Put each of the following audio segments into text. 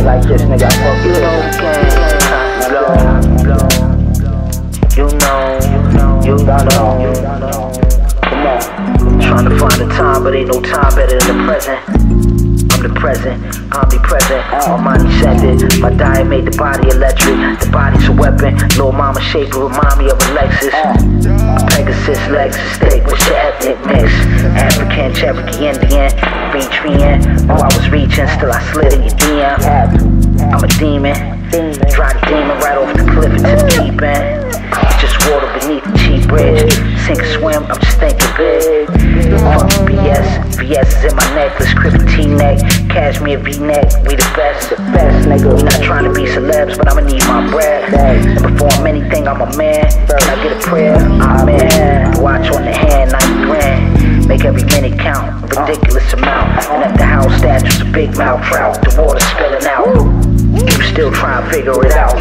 shit like this, nigga. I fuck You know you know, you know. Come on. Trying to find the time, but ain't no time better than the present. I'm the present, omnipresent, Almighty sent it. My diet made the body electric, the body's a weapon. Little mama shape remind me of a Lexus. Pegasus, Lexus, steak, your ethnic mix? African, Cherokee, Indian, Eritrean. Oh, I was reaching, still I slid in your DM. I'm a demon, drive the demon right off the cliff into the deep end. Just water beneath the cheap bridge. Sink, or swim, I'm just thinking big. Fuck BS, VS is in my necklace, crippy T-neck, cashmere V-neck. We the best, the best, nigga. We not trying to be celebs, but I'ma need my bread. And before I'm anything, I'm a man. Can I get a prayer? Amen. Watch on the hand, 90 grand. Make every minute count, a ridiculous amount. And at the house, statues, a big mouth trout. The water spilling out. You still trying to figure it out.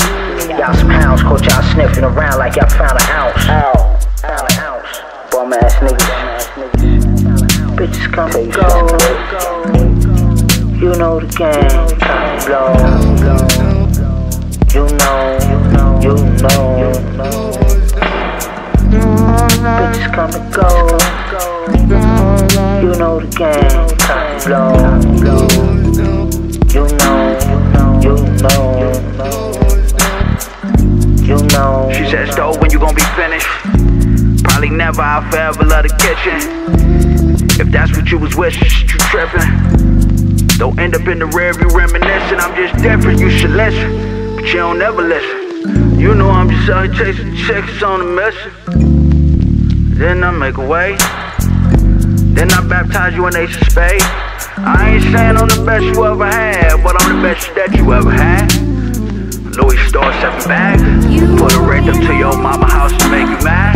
Y'all some hounds, caught y'all sniffing around like y'all found an ounce. Ow. Found an ounce. Bum ass niggas. Bitches come and go. You know the game, time to blow. You know, you know. Bitches come and go. Know the game, time to blow. You know, you know. You know. She said, Stove, when you gonna be finished? Probably never, I'll forever love the kitchen. If that's what you was wishing, you tripping. Don't end up in the rear view reminiscing. I'm just different, you should listen. But you don't ever listen. You know I'm just out here chasing chicks on a mission. Then I make a way. Then I baptize you in Ace of Spades. I ain't saying I'm the best you ever had, but I'm the best that you ever had. Louis store seven bag. Put right up to your mama house to make you mad.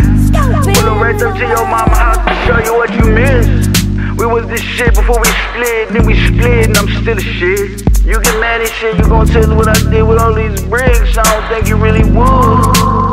Put right up to your mama house to show you what you miss. We was this shit before we split, then we split, and I'm still a shit. You get mad and shit, you gon' tell what I did with all these bricks. I don't think you really would.